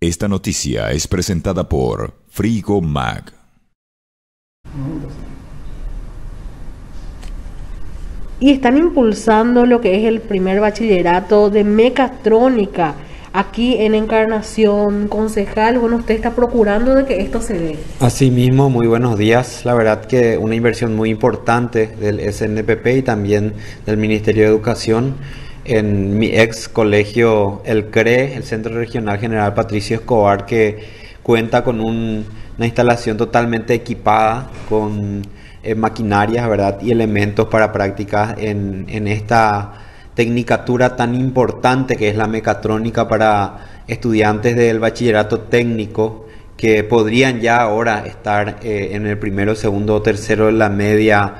Esta noticia es presentada por Frigo Mag. Y están impulsando lo que es el primer bachillerato de mecatrónica aquí en Encarnación. Concejal, bueno, usted está procurando de que esto se dé. Asimismo, muy buenos días. La verdad que una inversión muy importante del SNPP y también del Ministerio de Educación en mi ex colegio, el CRE, el Centro Regional General Patricio Escobar, que cuenta con una instalación totalmente equipada con eh, maquinarias ¿verdad? y elementos para prácticas en, en esta tecnicatura tan importante que es la mecatrónica para estudiantes del bachillerato técnico que podrían ya ahora estar eh, en el primero, segundo tercero de la media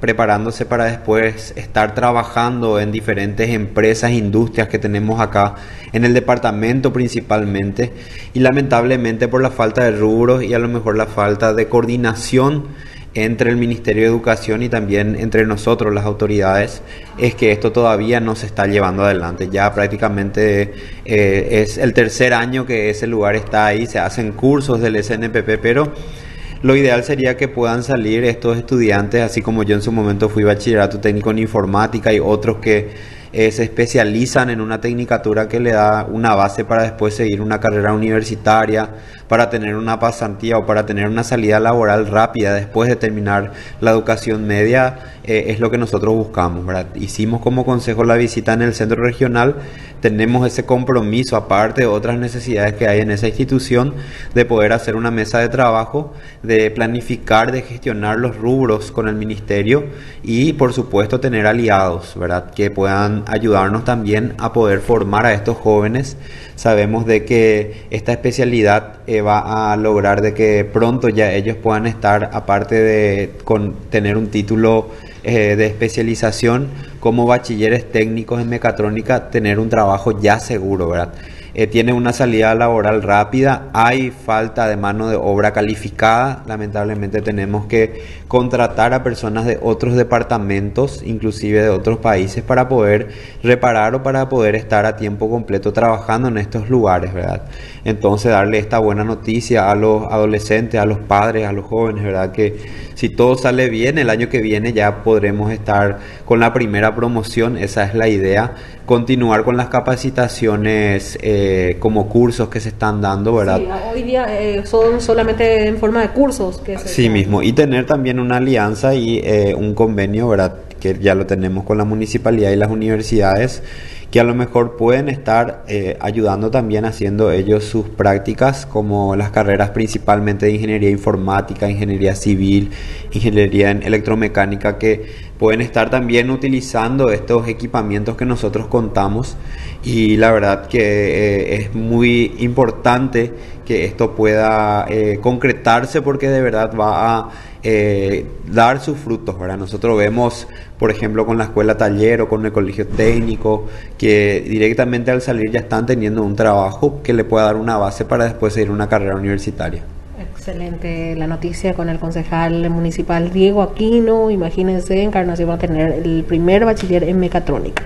preparándose para después estar trabajando en diferentes empresas, industrias que tenemos acá en el departamento principalmente. Y lamentablemente por la falta de rubros y a lo mejor la falta de coordinación entre el Ministerio de Educación y también entre nosotros, las autoridades, es que esto todavía no se está llevando adelante. Ya prácticamente eh, es el tercer año que ese lugar está ahí, se hacen cursos del SNPP, pero lo ideal sería que puedan salir estos estudiantes, así como yo en su momento fui bachillerato técnico en informática y otros que eh, se especializan en una tecnicatura que le da una base para después seguir una carrera universitaria, para tener una pasantía o para tener una salida laboral rápida después de terminar la educación media, eh, es lo que nosotros buscamos. Hicimos como consejo la visita en el centro regional, tenemos ese compromiso, aparte de otras necesidades que hay en esa institución, de poder hacer una mesa de trabajo, de planificar, de gestionar los rubros con el ministerio y por supuesto tener aliados, ¿verdad? Que puedan ayudarnos también a poder formar a estos jóvenes. Sabemos de que esta especialidad va a lograr de que pronto ya ellos puedan estar, aparte de con tener un título eh, de especialización como bachilleres técnicos en mecatrónica, tener un trabajo ya seguro, ¿verdad? Eh, tiene una salida laboral rápida, hay falta de mano de obra calificada, lamentablemente tenemos que contratar a personas de otros departamentos, inclusive de otros países, para poder reparar o para poder estar a tiempo completo trabajando en estos lugares, ¿verdad? Entonces darle esta buena noticia a los adolescentes, a los padres, a los jóvenes, ¿verdad? Que si todo sale bien, el año que viene ya podremos estar con la primera promoción, esa es la idea, continuar con las capacitaciones. Eh, eh, como cursos que se están dando, ¿verdad? Sí, hoy día eh, son solamente en forma de cursos. Que sí mismo, y tener también una alianza y eh, un convenio, ¿verdad? Que ya lo tenemos con la municipalidad y las universidades que a lo mejor pueden estar eh, ayudando también haciendo ellos sus prácticas como las carreras principalmente de ingeniería informática, ingeniería civil, ingeniería en electromecánica que pueden estar también utilizando estos equipamientos que nosotros contamos. Y la verdad que eh, es muy importante que esto pueda eh, concretarse porque de verdad va a eh, dar sus frutos, ¿verdad? Nosotros vemos, por ejemplo, con la escuela taller o con el colegio técnico, que directamente al salir ya están teniendo un trabajo que le pueda dar una base para después seguir una carrera universitaria. Excelente la noticia con el concejal municipal Diego Aquino. Imagínense, Encarnación va a tener el primer bachiller en mecatrónica.